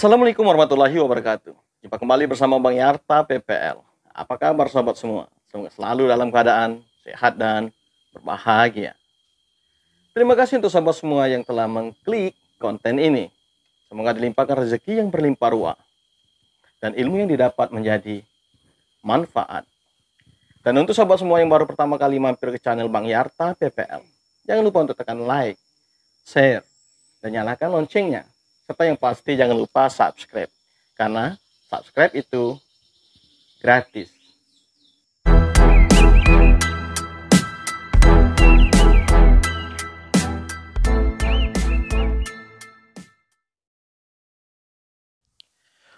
Assalamualaikum warahmatullahi wabarakatuh. Jumpa kembali bersama Bang Yarta PPL. Apa kabar sobat semua? Semoga selalu dalam keadaan sehat dan berbahagia. Terima kasih untuk sobat semua yang telah mengklik konten ini. Semoga dilimpahkan rezeki yang berlimpah ruah dan ilmu yang didapat menjadi manfaat. Dan untuk sobat semua yang baru pertama kali mampir ke channel Bang Yarta PPL, jangan lupa untuk tekan like, share, dan nyalakan loncengnya serta yang pasti jangan lupa subscribe. Karena subscribe itu gratis.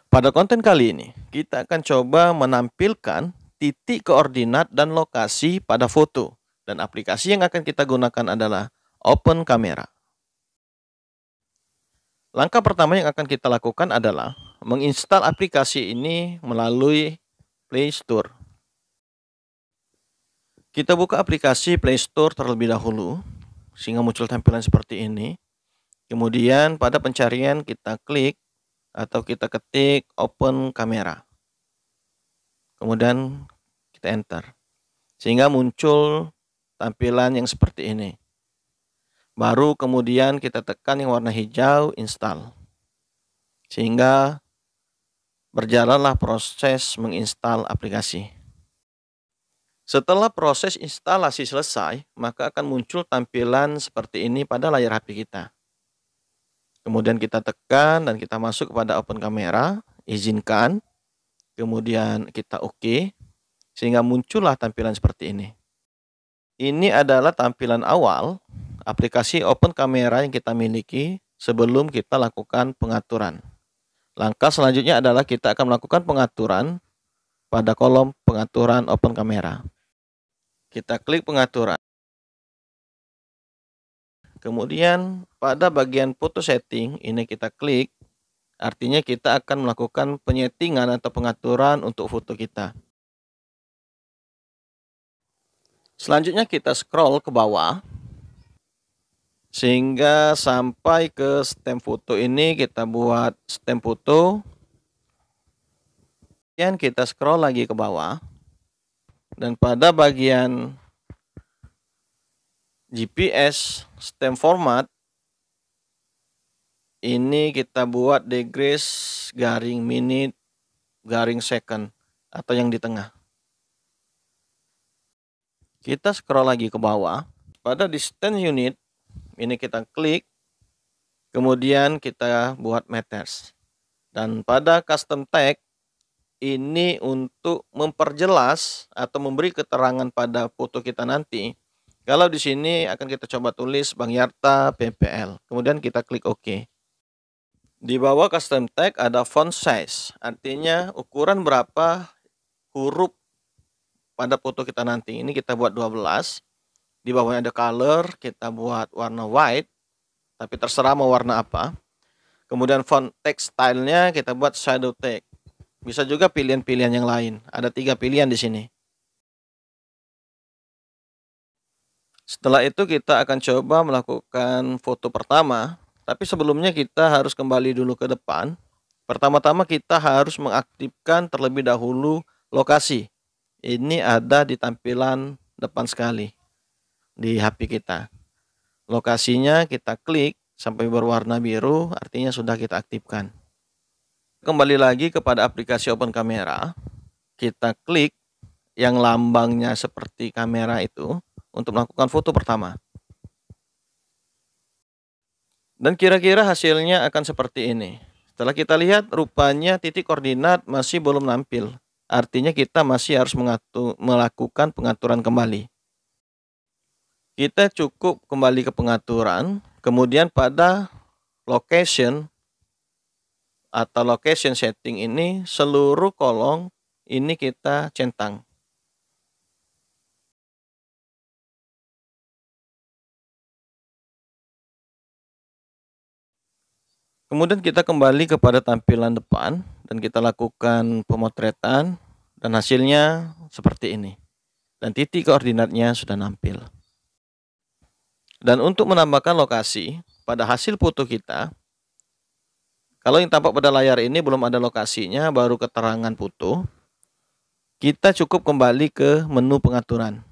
Pada konten kali ini, kita akan coba menampilkan titik koordinat dan lokasi pada foto. Dan aplikasi yang akan kita gunakan adalah Open Camera. Langkah pertama yang akan kita lakukan adalah menginstal aplikasi ini melalui Play Store. Kita buka aplikasi Play Store terlebih dahulu sehingga muncul tampilan seperti ini. Kemudian pada pencarian kita klik atau kita ketik open kamera. Kemudian kita enter. Sehingga muncul tampilan yang seperti ini. Baru kemudian kita tekan yang warna hijau install. Sehingga berjalanlah proses menginstal aplikasi. Setelah proses instalasi selesai, maka akan muncul tampilan seperti ini pada layar HP kita. Kemudian kita tekan dan kita masuk kepada open kamera, izinkan, kemudian kita oke, OK, sehingga muncullah tampilan seperti ini. Ini adalah tampilan awal aplikasi Open Camera yang kita miliki sebelum kita lakukan pengaturan. Langkah selanjutnya adalah kita akan melakukan pengaturan pada kolom pengaturan Open Camera. Kita klik pengaturan. Kemudian pada bagian foto setting ini kita klik. Artinya kita akan melakukan penyetingan atau pengaturan untuk foto kita. Selanjutnya kita scroll ke bawah. Sehingga sampai ke stem foto ini kita buat stem foto. Kemudian kita scroll lagi ke bawah. Dan pada bagian GPS stem format ini kita buat degrees garing minute garing second atau yang di tengah. Kita scroll lagi ke bawah. Pada distance unit, ini kita klik. Kemudian kita buat meters. Dan pada custom tag, ini untuk memperjelas atau memberi keterangan pada foto kita nanti. Kalau di sini akan kita coba tulis Bang Yarta PPL. Kemudian kita klik OK. Di bawah custom tag ada font size, artinya ukuran berapa huruf pada foto kita nanti. Ini kita buat 12. Di bawahnya ada color, kita buat warna white. Tapi terserah mau warna apa. Kemudian font text stylenya kita buat shadow text. Bisa juga pilihan-pilihan yang lain. Ada tiga pilihan di sini. Setelah itu kita akan coba melakukan foto pertama. Tapi sebelumnya kita harus kembali dulu ke depan. Pertama-tama kita harus mengaktifkan terlebih dahulu lokasi ini ada di tampilan depan sekali di HP kita. Lokasinya kita klik sampai berwarna biru, artinya sudah kita aktifkan. Kembali lagi kepada aplikasi Open Camera, kita klik yang lambangnya seperti kamera itu untuk melakukan foto pertama. Dan kira-kira hasilnya akan seperti ini. Setelah kita lihat rupanya titik koordinat masih belum nampil. Artinya kita masih harus melakukan pengaturan kembali. Kita cukup kembali ke pengaturan, kemudian pada location atau location setting ini seluruh kolom ini kita centang. Kemudian kita kembali kepada tampilan depan dan kita lakukan pemotretan dan hasilnya seperti ini. Dan titik koordinatnya sudah nampil. Dan untuk menambahkan lokasi pada hasil foto kita, Kalau yang tampak pada layar ini belum ada lokasinya, baru keterangan foto. Kita cukup kembali ke menu pengaturan.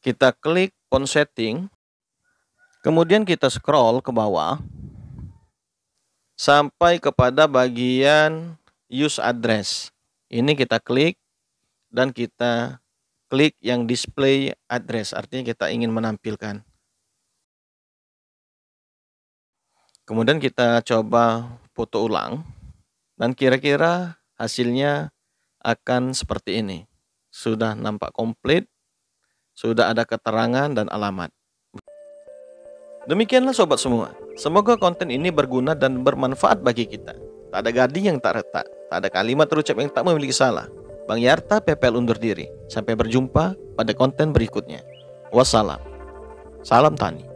Kita klik phone setting. Kemudian kita scroll ke bawah. Sampai kepada bagian use address. Ini kita klik dan kita klik yang display address. Artinya kita ingin menampilkan. Kemudian kita coba foto ulang dan kira-kira hasilnya akan seperti ini. Sudah nampak komplit, sudah ada keterangan dan alamat. Demikianlah sobat semua. Semoga konten ini berguna dan bermanfaat bagi kita. Tak ada gading yang tak retak, tak ada kalimat terucap yang tak memiliki salah. Bang Yarta PPL undur diri. Sampai berjumpa pada konten berikutnya. Wassalam. Salam Tani.